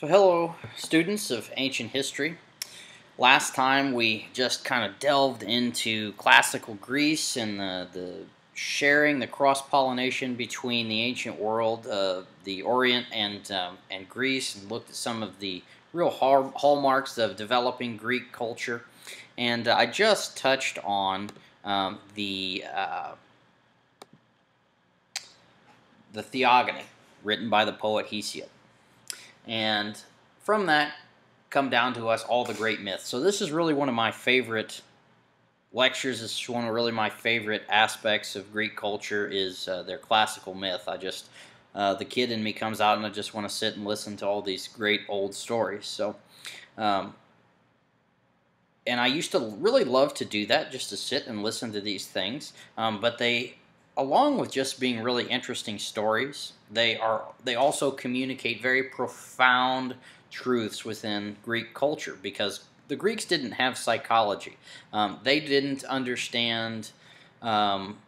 So hello students of ancient history. Last time we just kind of delved into classical Greece and the, the sharing, the cross-pollination between the ancient world, uh, the Orient and, um, and Greece, and looked at some of the real hallmarks of developing Greek culture. And uh, I just touched on um, the, uh, the Theogony, written by the poet Hesiod. And from that come down to us all the great myths. So this is really one of my favorite lectures. This is one of really my favorite aspects of Greek culture is uh, their classical myth. I just, uh, the kid in me comes out and I just want to sit and listen to all these great old stories. So, um, and I used to really love to do that, just to sit and listen to these things. Um, but they along with just being really interesting stories, they are they also communicate very profound truths within Greek culture because the Greeks didn't have psychology. Um, they didn't understand um,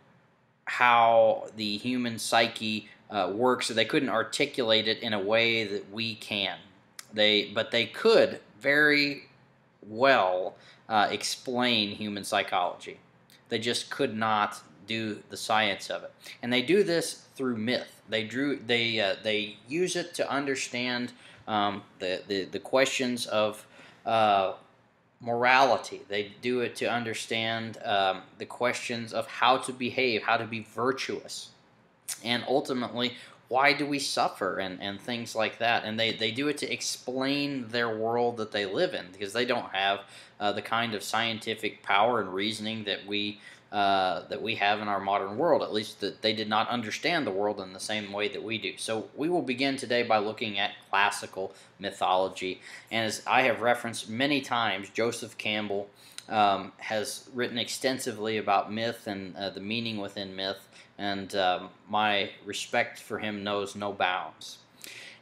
how the human psyche uh, works. So they couldn't articulate it in a way that we can. They, but they could very well uh, explain human psychology. They just could not do the science of it. And they do this through myth. They drew they uh, they use it to understand um, the, the the questions of uh, morality. They do it to understand um, the questions of how to behave, how to be virtuous, and ultimately why do we suffer and, and things like that. And they, they do it to explain their world that they live in because they don't have uh, the kind of scientific power and reasoning that we uh, that we have in our modern world. At least that they did not understand the world in the same way that we do. So we will begin today by looking at classical mythology. And as I have referenced many times, Joseph Campbell um, has written extensively about myth and uh, the meaning within myth. And um, my respect for him knows no bounds.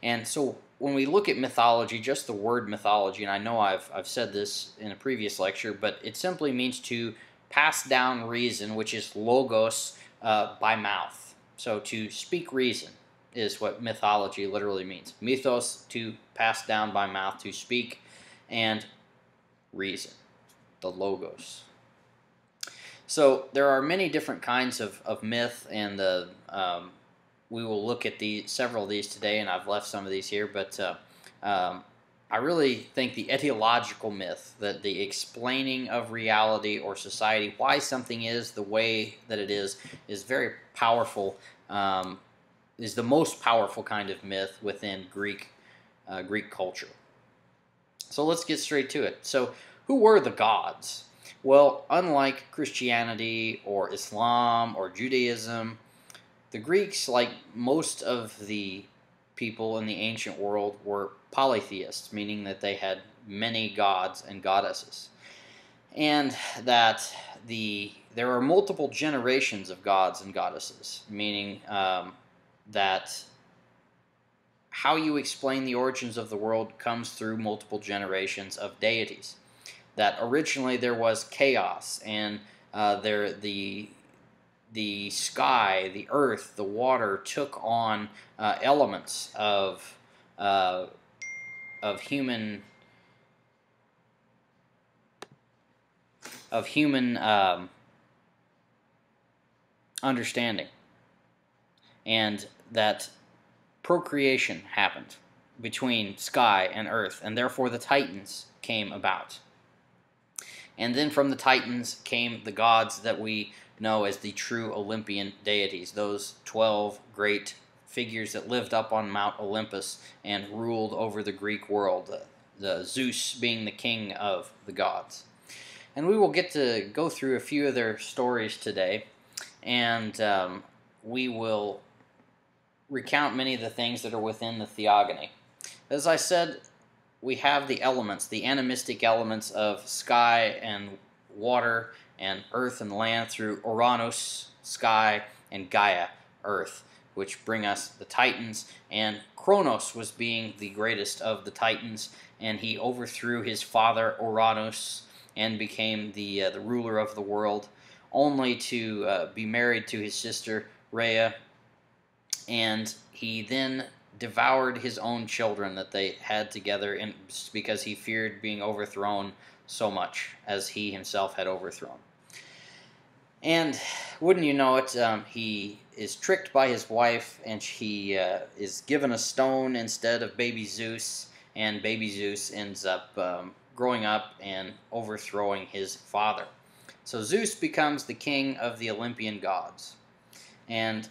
And so when we look at mythology, just the word mythology, and I know I've, I've said this in a previous lecture, but it simply means to pass down reason, which is logos uh, by mouth. So to speak reason is what mythology literally means. Mythos, to pass down by mouth, to speak, and reason, the logos. So there are many different kinds of, of myth, and the, um, we will look at the several of these today, and I've left some of these here, but uh, um, I really think the etiological myth, that the explaining of reality or society, why something is the way that it is, is very powerful, um, is the most powerful kind of myth within Greek, uh, Greek culture. So let's get straight to it. So who were the gods? Well, unlike Christianity or Islam or Judaism, the Greeks, like most of the people in the ancient world were polytheists, meaning that they had many gods and goddesses. And that the there are multiple generations of gods and goddesses, meaning um, that how you explain the origins of the world comes through multiple generations of deities. That originally there was chaos, and uh, there the the sky, the earth, the water took on uh, elements of uh, of human of human um, understanding, and that procreation happened between sky and earth, and therefore the Titans came about. And then from the Titans came the gods that we know as the true Olympian deities, those 12 great figures that lived up on Mount Olympus and ruled over the Greek world, the Zeus being the king of the gods. And we will get to go through a few of their stories today, and um, we will recount many of the things that are within the Theogony. As I said, we have the elements, the animistic elements of sky and water and earth and land through Uranus, sky, and Gaia, earth, which bring us the Titans. And Kronos was being the greatest of the Titans, and he overthrew his father Uranus and became the uh, the ruler of the world, only to uh, be married to his sister Rhea. And he then devoured his own children that they had together in, because he feared being overthrown so much as he himself had overthrown. And wouldn't you know it, um, he is tricked by his wife and he uh, is given a stone instead of baby Zeus, and baby Zeus ends up um, growing up and overthrowing his father. So Zeus becomes the king of the Olympian gods. And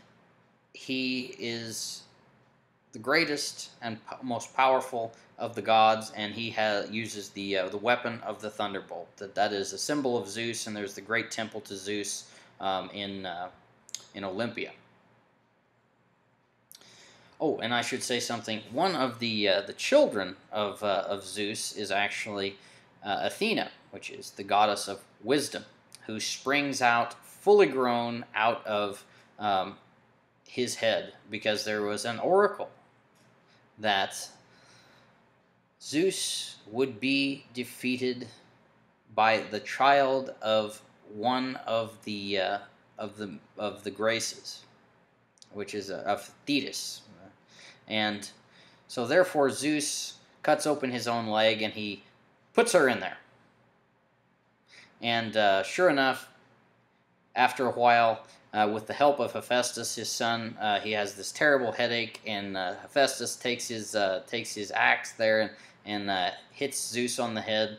he is the greatest and most powerful of the gods, and he uses the uh, the weapon of the thunderbolt. That that is a symbol of Zeus, and there's the great temple to Zeus um, in uh, in Olympia. Oh, and I should say something. One of the uh, the children of uh, of Zeus is actually uh, Athena, which is the goddess of wisdom, who springs out fully grown out of um, his head because there was an oracle that Zeus would be defeated by the child of one of the uh, of the of the Graces, which is a, of Thetis, and so therefore Zeus cuts open his own leg and he puts her in there. And uh, sure enough, after a while, uh, with the help of Hephaestus, his son, uh, he has this terrible headache, and uh, Hephaestus takes his uh, takes his axe there and, and uh, hits Zeus on the head,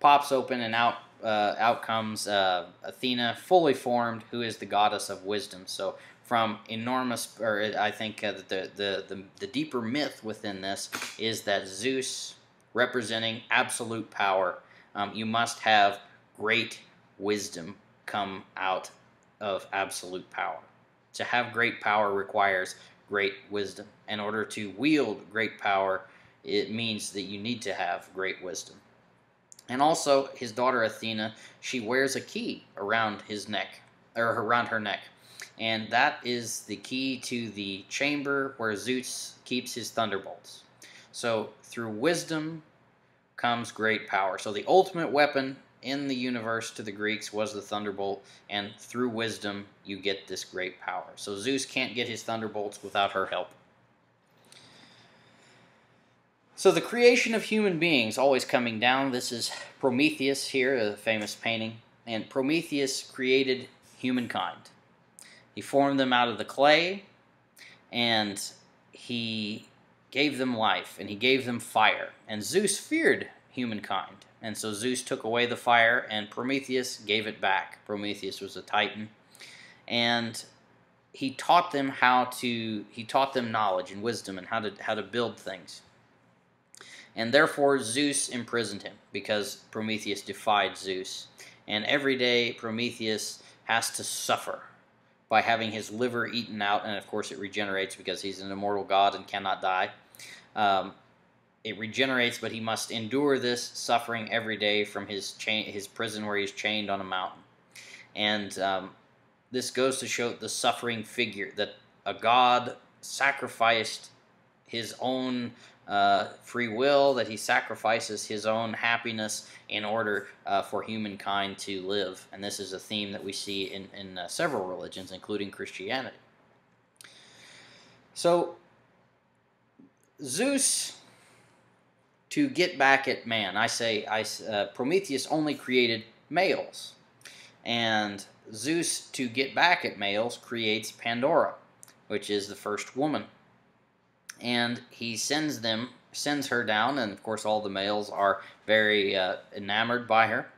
pops open, and out uh, out comes Athena, fully formed, who is the goddess of wisdom. So from enormous, or I think the, the the the deeper myth within this is that Zeus, representing absolute power, um, you must have great wisdom come out of absolute power. To have great power requires great wisdom. In order to wield great power, it means that you need to have great wisdom. And also, his daughter Athena, she wears a key around his neck, or around her neck. And that is the key to the chamber where Zeus keeps his thunderbolts. So, through wisdom comes great power. So, the ultimate weapon in the universe to the Greeks was the thunderbolt, and through wisdom you get this great power. So Zeus can't get his thunderbolts without her help. So the creation of human beings always coming down. This is Prometheus here, the famous painting. And Prometheus created humankind. He formed them out of the clay, and he gave them life, and he gave them fire. And Zeus feared humankind. And so Zeus took away the fire, and Prometheus gave it back. Prometheus was a titan. And he taught them how to, he taught them knowledge and wisdom and how to, how to build things. And therefore Zeus imprisoned him because Prometheus defied Zeus. And every day Prometheus has to suffer by having his liver eaten out, and of course it regenerates because he's an immortal god and cannot die. Um, it regenerates, but he must endure this suffering every day from his chain, his prison where he's chained on a mountain. And um, this goes to show the suffering figure that a God sacrificed his own uh, free will, that he sacrifices his own happiness in order uh, for humankind to live. And this is a theme that we see in, in uh, several religions, including Christianity. So, Zeus to get back at man. I say I, uh, Prometheus only created males, and Zeus, to get back at males, creates Pandora, which is the first woman, and he sends them sends her down, and of course all the males are very uh, enamored by her,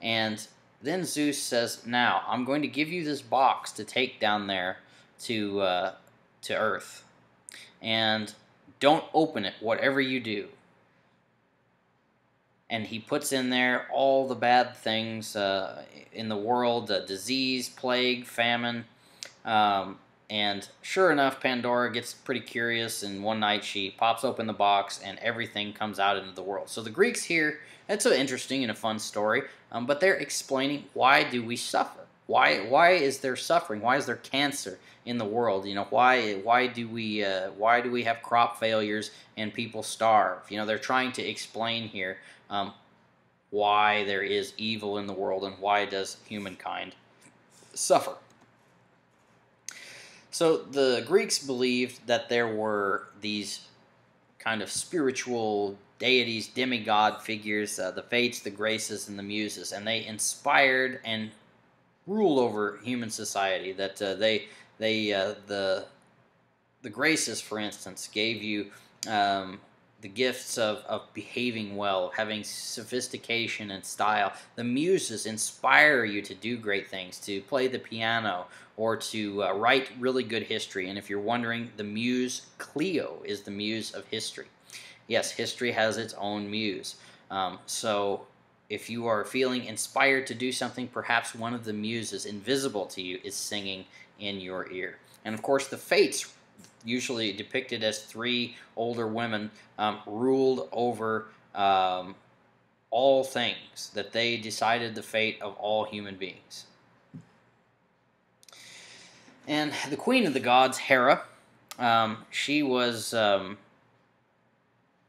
and then Zeus says, "Now I'm going to give you this box to take down there to uh, to Earth, and don't open it, whatever you do." And he puts in there all the bad things uh, in the world uh, disease, plague, famine. Um, and sure enough, Pandora gets pretty curious, and one night she pops open the box, and everything comes out into the world. So the Greeks here, it's an interesting and a fun story, um, but they're explaining why do we suffer? Why why is there suffering? Why is there cancer in the world? You know why why do we uh, why do we have crop failures and people starve? You know they're trying to explain here um, why there is evil in the world and why does humankind suffer. So the Greeks believed that there were these kind of spiritual deities, demigod figures, uh, the Fates, the Graces, and the Muses, and they inspired and ruled over human society. That uh, they they uh, the the Graces, for instance, gave you um, the gifts of, of behaving well, having sophistication and style. The muses inspire you to do great things, to play the piano, or to uh, write really good history. And if you're wondering, the muse Clio is the muse of history. Yes, history has its own muse. Um, so if you are feeling inspired to do something, perhaps one of the muses invisible to you is singing in your ear. And of course, the fates usually depicted as three older women, um, ruled over um, all things, that they decided the fate of all human beings. And the queen of the gods, Hera, um, she was um,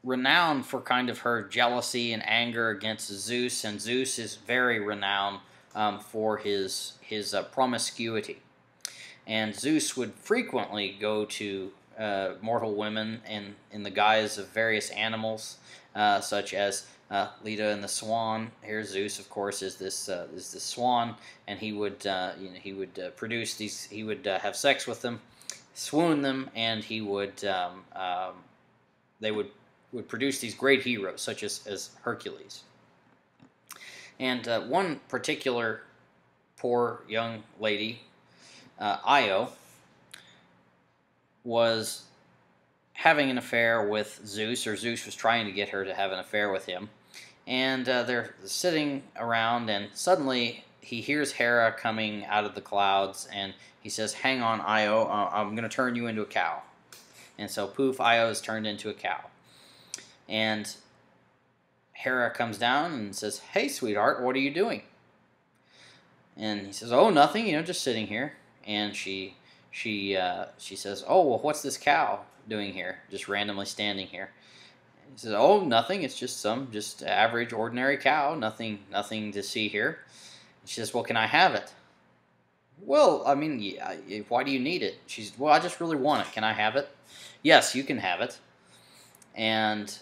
renowned for kind of her jealousy and anger against Zeus, and Zeus is very renowned um, for his his uh, promiscuity and Zeus would frequently go to uh, mortal women in, in the guise of various animals, uh, such as uh, Leda and the swan. Here, Zeus, of course, is this uh, is this swan, and he would uh, you know he would uh, produce these. He would have sex with them, swoon them, and he would um, um, they would would produce these great heroes, such as as Hercules. And one particular poor young lady uh, Io was having an affair with Zeus, or Zeus was trying to get her to have an affair with him. And uh, they're sitting around, and suddenly he hears Hera coming out of the clouds, and he says, Hang on, Io, uh, I'm going to turn you into a cow. And so, poof, Io is turned into a cow. And Hera comes down and says, Hey, sweetheart, what are you doing? And he says, Oh, nothing, you know, just sitting here and she she uh, she says, "Oh well, what's this cow doing here? Just randomly standing here?" He says, "Oh, nothing. It's just some just average, ordinary cow. Nothing, nothing to see here." She says, "Well, can I have it?" Well, I mean, yeah, why do you need it? She's, well, I just really want it. Can I have it? Yes, you can have it. And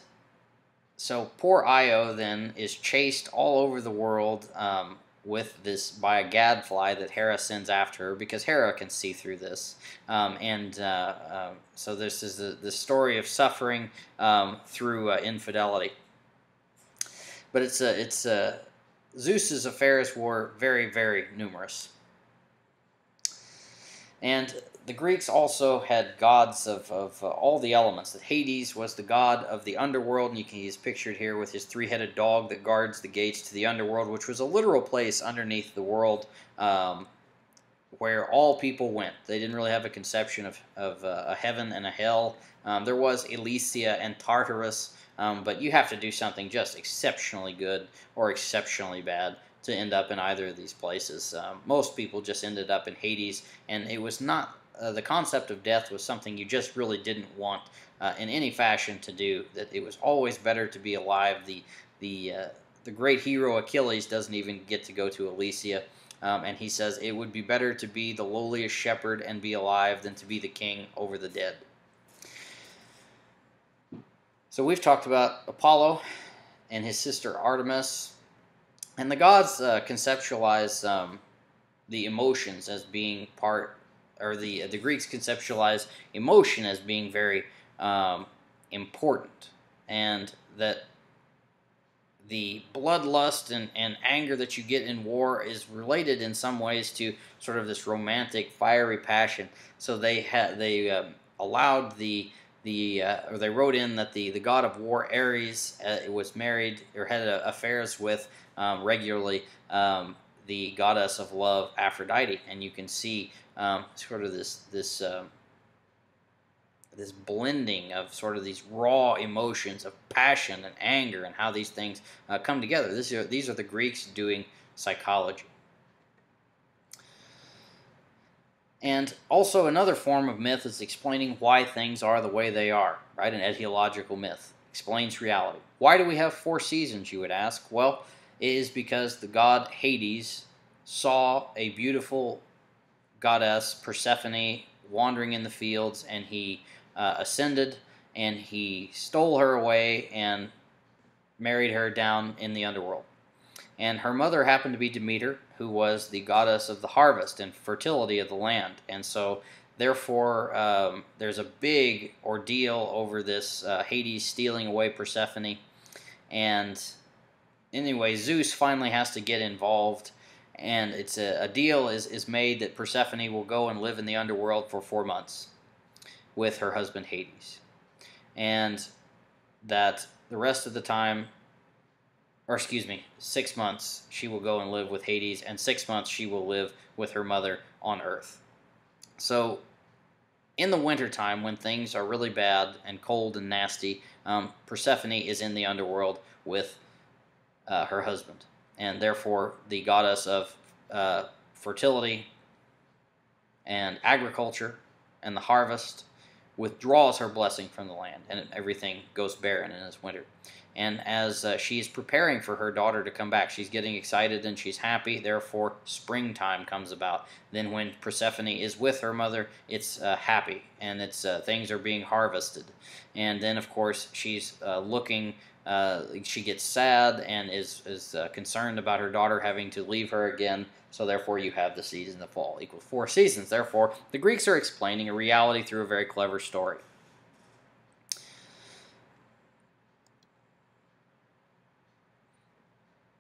so poor Io then is chased all over the world um, with this by a gadfly that Hera sends after her because Hera can see through this. Um, and uh, uh, so this is the, the story of suffering um, through uh, infidelity. But it's a, it's a, Zeus's affairs were very, very numerous. And the Greeks also had gods of, of uh, all the elements. Hades was the god of the underworld, and you can, he's pictured here with his three-headed dog that guards the gates to the underworld, which was a literal place underneath the world um, where all people went. They didn't really have a conception of, of uh, a heaven and a hell. Um, there was Elysia and Tartarus, um, but you have to do something just exceptionally good or exceptionally bad to end up in either of these places. Um, most people just ended up in Hades, and it was not uh, the concept of death was something you just really didn't want uh, in any fashion to do. That it was always better to be alive. The the uh, the great hero Achilles doesn't even get to go to Elysia, um, and he says it would be better to be the lowliest shepherd and be alive than to be the king over the dead. So we've talked about Apollo and his sister Artemis, and the gods uh, conceptualize um, the emotions as being part or the the Greeks conceptualize emotion as being very um, important, and that the bloodlust and, and anger that you get in war is related in some ways to sort of this romantic, fiery passion. So they had they um, allowed the the uh, or they wrote in that the the god of war Ares uh, was married or had affairs with um, regularly um, the goddess of love Aphrodite, and you can see um, sort of this this um, this blending of sort of these raw emotions of passion and anger and how these things uh, come together. This are, these are the Greeks doing psychology. And also another form of myth is explaining why things are the way they are, right? An etiological myth explains reality. Why do we have four seasons, you would ask? Well, is because the god Hades saw a beautiful goddess Persephone wandering in the fields, and he uh, ascended, and he stole her away and married her down in the underworld. And her mother happened to be Demeter, who was the goddess of the harvest and fertility of the land. And so, therefore, um, there's a big ordeal over this uh, Hades stealing away Persephone. And anyway, Zeus finally has to get involved. And it's a, a deal is, is made that Persephone will go and live in the underworld for four months with her husband Hades. And that the rest of the time or excuse me, six months she will go and live with Hades, and six months she will live with her mother on Earth. So, in the wintertime, when things are really bad and cold and nasty, um, Persephone is in the underworld with uh, her husband, and therefore the goddess of uh, fertility and agriculture and the harvest withdraws her blessing from the land, and everything goes barren in this winter. And as uh, she's preparing for her daughter to come back, she's getting excited and she's happy. Therefore, springtime comes about. Then, when Persephone is with her mother, it's uh, happy and it's uh, things are being harvested. And then, of course, she's uh, looking. Uh, she gets sad and is is uh, concerned about her daughter having to leave her again. So therefore, you have the season of fall equals four seasons. Therefore, the Greeks are explaining a reality through a very clever story.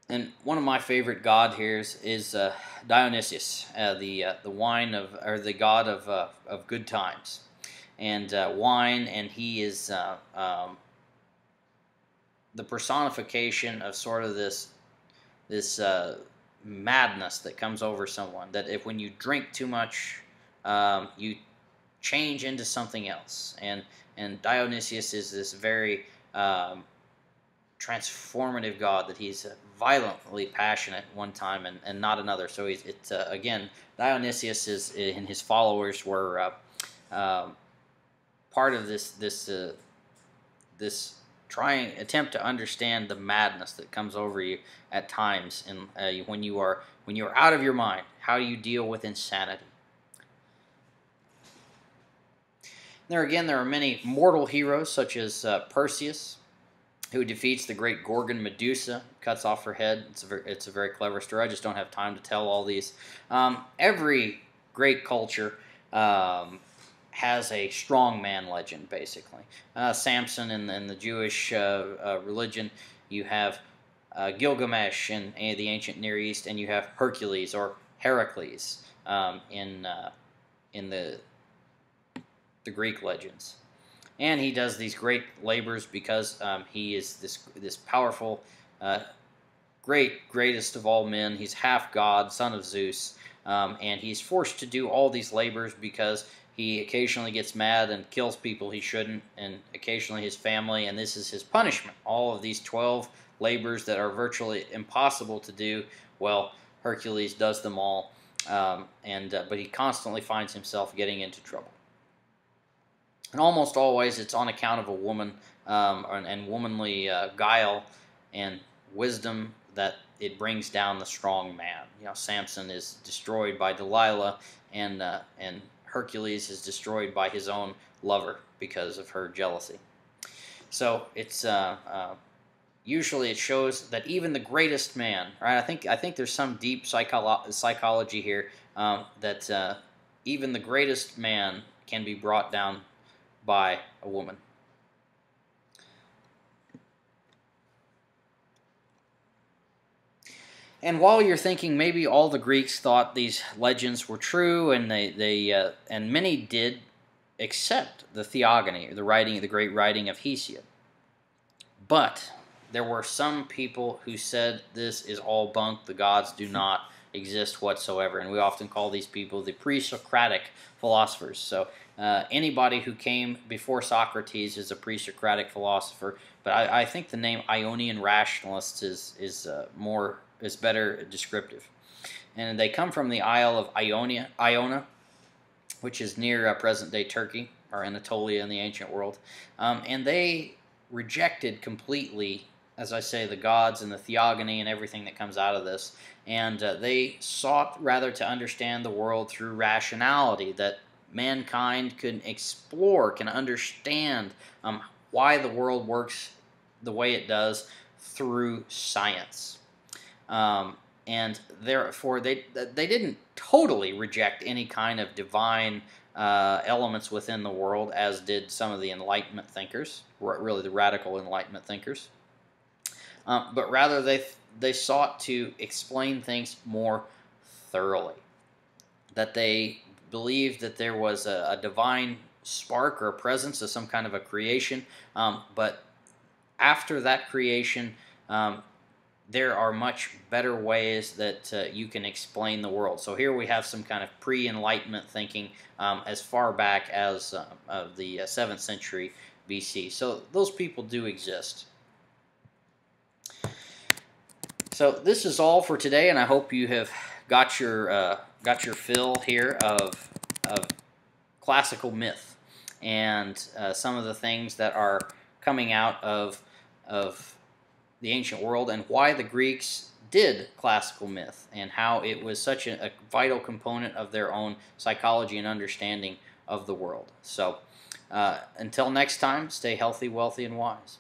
And one of my favorite god here is, is uh, Dionysius, uh, the uh, the wine of or the god of uh, of good times, and wine, and he is um, the personification of sort of this this madness that comes over someone. That if when you drink too much, um, you change into something else, and and Dionysius is this very um, transformative God that he's violently passionate one time and, and not another. So he's it's uh, again Dionysius is and his followers were uh, um, part of this this uh, trying attempt to understand the madness that comes over you at times and uh, when you are when you are out of your mind. How do you deal with insanity? There again, there are many mortal heroes such as uh, Perseus, who defeats the great Gorgon Medusa, cuts off her head. It's a very, it's a very clever story. I just don't have time to tell all these. Um, every great culture um, has a strong man legend, basically. Uh, Samson in, in, the Jewish uh, uh, religion, you have uh, Gilgamesh in, in, the ancient Near East, and you have Hercules or Heracles um, in uh, in the the Greek legends and he does these great labors because um, he is this this powerful, great greatest of all men. He's half god, son of Zeus, um, and he's forced to do all these labors because he occasionally gets mad and kills people he shouldn't, and occasionally his family, and this is his punishment. All of these twelve labors that are virtually impossible to do. Well, Hercules does them all, um, and uh, but he constantly finds himself getting into trouble and almost always it's on account of a woman um, and, and, womanly uh, guile and wisdom that it brings down the strong man. You know, Samson is destroyed by Delilah, and uh, and Hercules is destroyed by his own lover because of her jealousy. So it's uh, uh usually it shows that even the greatest man, right? I think I think there's some deep psycholo- psychology here um, that uh, even the greatest man can be brought down by a woman. And while you're thinking maybe all the Greeks thought these legends were true, and they, they uh, and many did accept the Theogony, the writing, the great writing of Hesiod. But there were some people who said this is all bunk. The gods do not exist whatsoever, and we often call these people the pre-Socratic philosophers. So uh, anybody who came before Socrates is a pre-Socratic philosopher, but I, I, think the name Ionian rationalists is is uh, more is better descriptive. And they come from the Isle of Ionia, Iona, which is near uh, present-day Turkey or Anatolia in the ancient world, um, and they rejected completely, as I say, the gods and the theogony and everything that comes out of this, and uh, they sought rather to understand the world through rationality that mankind can explore, can understand um, why the world works the way it does through science. Um, and therefore, they, they didn't totally reject any kind of divine uh, elements within the world, as did some of the Enlightenment thinkers, really the radical Enlightenment thinkers. Um, but rather, they, they sought to explain things more thoroughly. That they believed that there was a, a divine spark or presence of some kind of a creation, um, but after that creation, um, there are much better ways that uh, you can explain the world. So here we have some kind of pre-enlightenment thinking um, as far back as uh, of the 7th uh, century BC. So those people do exist. So this is all for today, and I hope you have got your uh, got your fill here of of classical myth and uh, some of the things that are coming out of of the ancient world and why the Greeks did classical myth and how it was such a, a vital component of their own psychology and understanding of the world. So, uh, until next time, stay healthy, wealthy, and wise.